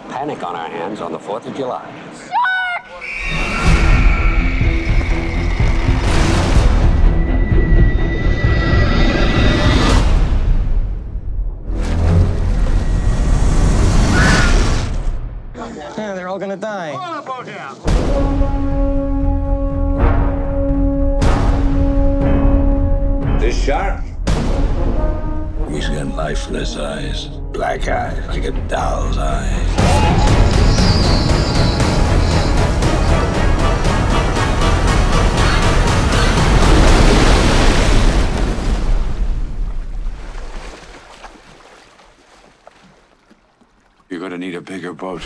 panic on our hands on the 4th of July. Yeah, they're all gonna die. This shark? He's got lifeless eyes, black eyes, like a doll's eyes. You're gonna need a bigger boat.